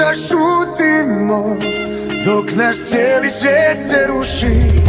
da šutimo Dok nas cijeli svijet se ruši.